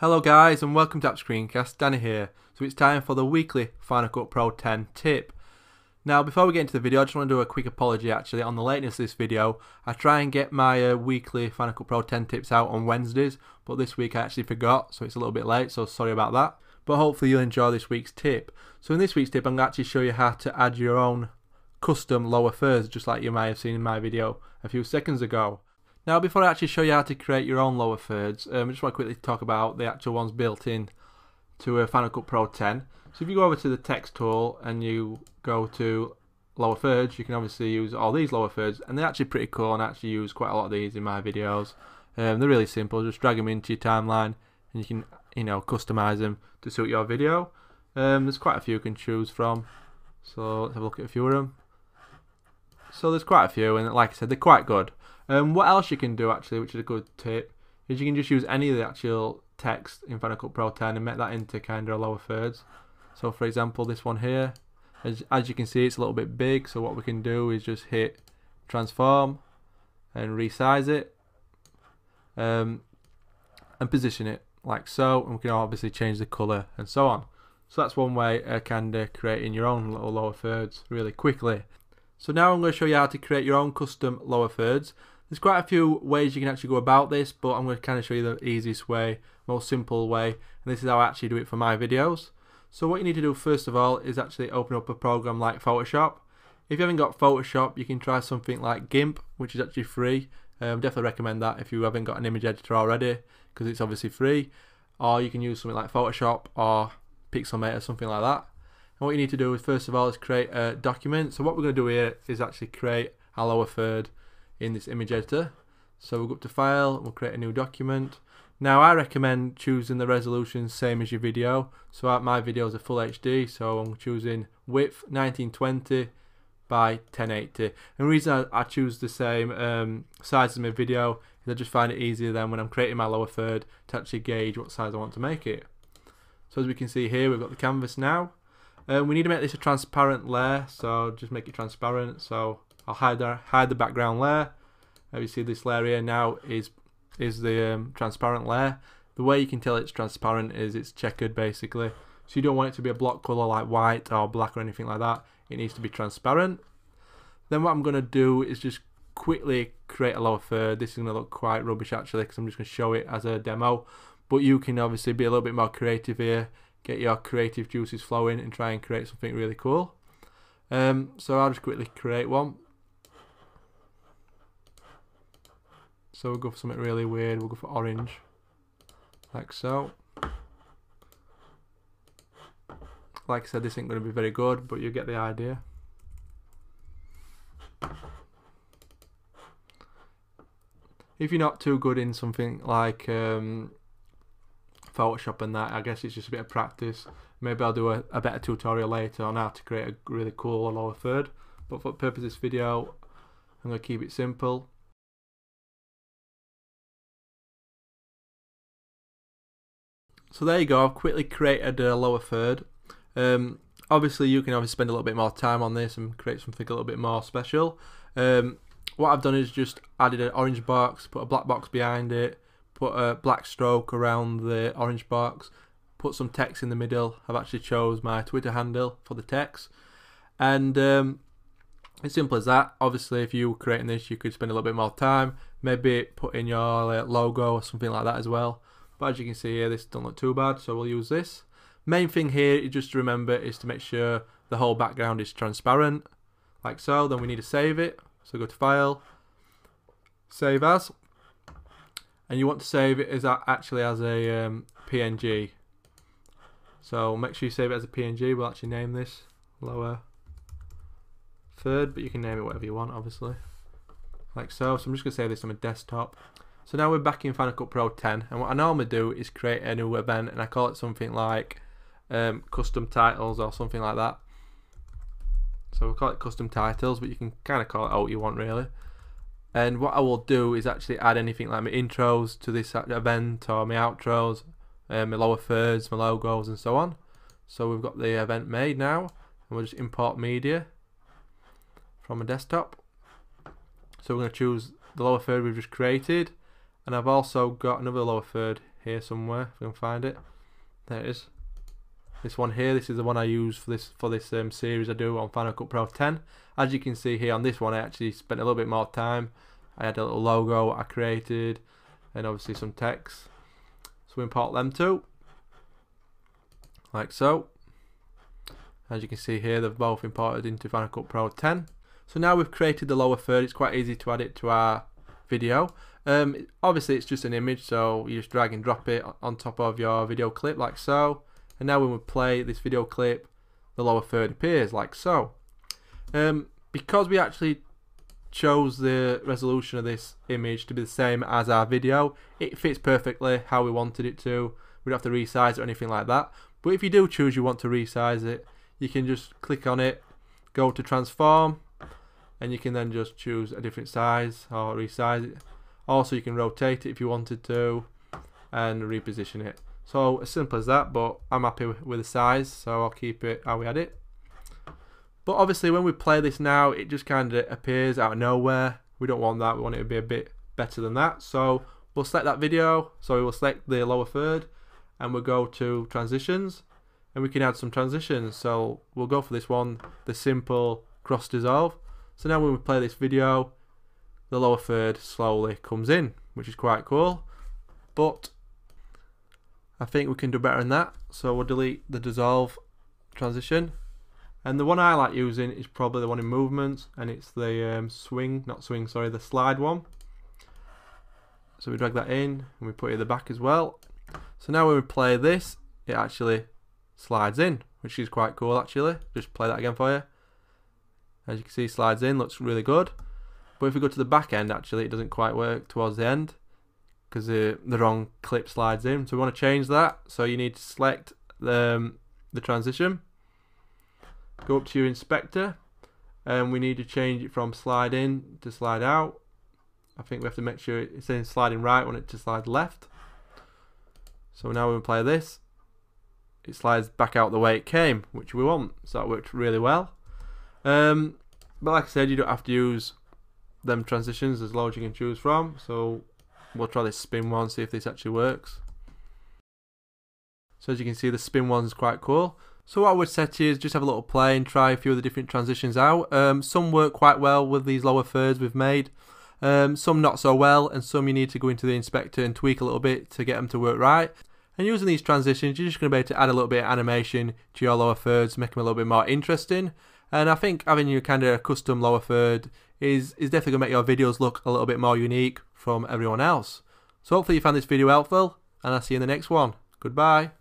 Hello guys and welcome to App Screencast, Danny here. So it's time for the weekly Final Cut Pro 10 tip. Now before we get into the video I just want to do a quick apology actually on the lateness of this video. I try and get my uh, weekly Final Cut Pro 10 tips out on Wednesdays but this week I actually forgot so it's a little bit late so sorry about that. But hopefully you'll enjoy this week's tip. So in this week's tip I'm going to actually show you how to add your own custom lower thirds just like you might have seen in my video a few seconds ago. Now, before I actually show you how to create your own lower thirds, um, I just want to quickly talk about the actual ones built in to a Final Cut Pro 10. So if you go over to the text tool and you go to lower thirds, you can obviously use all these lower thirds, and they're actually pretty cool, and I actually use quite a lot of these in my videos. Um, they're really simple, just drag them into your timeline, and you can, you know, customize them to suit your video. Um, there's quite a few you can choose from, so let's have a look at a few of them. So there's quite a few, and like I said, they're quite good. Um, what else you can do actually, which is a good tip, is you can just use any of the actual text in Final Cut Pro 10 and make that into kind of a lower thirds. So for example, this one here, as, as you can see, it's a little bit big. So what we can do is just hit transform and resize it um, and position it like so. And we can obviously change the color and so on. So that's one way of kind of creating your own little lower thirds really quickly. So now I'm going to show you how to create your own custom lower thirds. There's quite a few ways you can actually go about this, but I'm going to kind of show you the easiest way, most simple way, and this is how I actually do it for my videos. So what you need to do first of all is actually open up a program like Photoshop. If you haven't got Photoshop, you can try something like GIMP, which is actually free. Um, definitely recommend that if you haven't got an image editor already, because it's obviously free. Or you can use something like Photoshop or Pixelmator, or something like that. And what you need to do is first of all is create a document. So what we're going to do here is actually create a lower third in this image editor. So we'll go up to file, we'll create a new document. Now I recommend choosing the resolution same as your video. So my video is a full HD, so I'm choosing width 1920 by 1080. And the reason I, choose the same um, size as my video is I just find it easier then when I'm creating my lower third to actually gauge what size I want to make it. So as we can see here, we've got the canvas now. Um, we need to make this a transparent layer, so just make it transparent. So I'll hide the, hide the background layer. As you see this layer here now is is the um, transparent layer. The way you can tell it's transparent is it's checkered basically. So you don't want it to be a block color like white or black or anything like that. It needs to be transparent. Then what I'm going to do is just quickly create a lower third. This is going to look quite rubbish actually because I'm just going to show it as a demo. But you can obviously be a little bit more creative here. Get your creative juices flowing and try and create something really cool. Um, so I'll just quickly create one. So we'll go for something really weird. We'll go for orange, like so. Like I said, this ain't going to be very good, but you get the idea. If you're not too good in something like um, Photoshop and that, I guess it's just a bit of practice. Maybe I'll do a, a better tutorial later on how to create a really cool lower third. But for the purpose of this video, I'm going to keep it simple. So there you go, I've quickly created a lower third. Um, obviously you can obviously spend a little bit more time on this and create something a little bit more special. Um, what I've done is just added an orange box, put a black box behind it, put a black stroke around the orange box, put some text in the middle. I've actually chose my Twitter handle for the text. And um, it's simple as that. Obviously, if you were creating this, you could spend a little bit more time. Maybe put in your uh, logo or something like that as well. But as you can see here, this doesn't look too bad, so we'll use this. Main thing here, just to remember, is to make sure the whole background is transparent, like so. Then we need to save it. So go to File, Save As, and you want to save it as actually as a um, PNG. So make sure you save it as a PNG. We'll actually name this lower third, but you can name it whatever you want, obviously, like so. So I'm just gonna save this on my desktop. So now we're back in Final Cut Pro 10 and what I normally do is create a new event and I call it something like um, custom titles or something like that. So we'll call it custom titles but you can kind of call it what you want really. And what I will do is actually add anything like my intros to this event or my outros, um, my lower thirds, my logos and so on. So we've got the event made now and we'll just import media from a desktop. So we're going to choose the lower third we've just created and I've also got another lower third here somewhere if we can find it. There it is. This one here, this is the one I use for this for this um, series I do on Final Cut Pro 10. As you can see here on this one, I actually spent a little bit more time. I had a little logo I created, and obviously some text. So we import them too, like so. As you can see here, they've both imported into Final Cut Pro 10. So now we've created the lower third, it's quite easy to add it to our video. Um, obviously it's just an image, so you just drag and drop it on top of your video clip like so. And now when we play this video clip, the lower third appears like so. Um, because we actually chose the resolution of this image to be the same as our video, it fits perfectly how we wanted it to. We don't have to resize it or anything like that. But if you do choose you want to resize it, you can just click on it, go to transform, and you can then just choose a different size or resize it. Also, you can rotate it if you wanted to, and reposition it. So as simple as that, but I'm happy with the size, so I'll keep it how we had it. But obviously when we play this now, it just kind of appears out of nowhere. We don't want that, we want it to be a bit better than that. So we'll select that video, so we'll select the lower third, and we'll go to transitions, and we can add some transitions. So we'll go for this one, the simple cross dissolve. So now when we play this video, the lower third slowly comes in, which is quite cool. But I think we can do better than that. So we'll delete the dissolve transition. And the one I like using is probably the one in movements, and it's the um, swing, not swing, sorry, the slide one. So we drag that in, and we put it at the back as well. So now when we play this, it actually slides in, which is quite cool actually. Just play that again for you. As you can see, slides in, looks really good. But if we go to the back end, actually, it doesn't quite work towards the end because the, the wrong clip slides in. So we want to change that. So you need to select the, um, the transition. Go up to your inspector and we need to change it from slide in to slide out. I think we have to make sure it's in sliding right, want it to slide left. So now we play this, it slides back out the way it came, which we want. So that worked really well. Um, but like I said, you don't have to use them transitions. There's loads you can choose from. So we'll try this spin one, see if this actually works. So as you can see, the spin one is quite cool. So what I would say to you is just have a little play and try a few of the different transitions out. Um, some work quite well with these lower thirds we've made. Um, some not so well, and some you need to go into the inspector and tweak a little bit to get them to work right. And using these transitions, you're just going to be able to add a little bit of animation to your lower thirds, make them a little bit more interesting. And I think having your kind of custom lower third is, is definitely going to make your videos look a little bit more unique from everyone else. So hopefully you found this video helpful, and I'll see you in the next one. Goodbye.